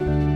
Bye.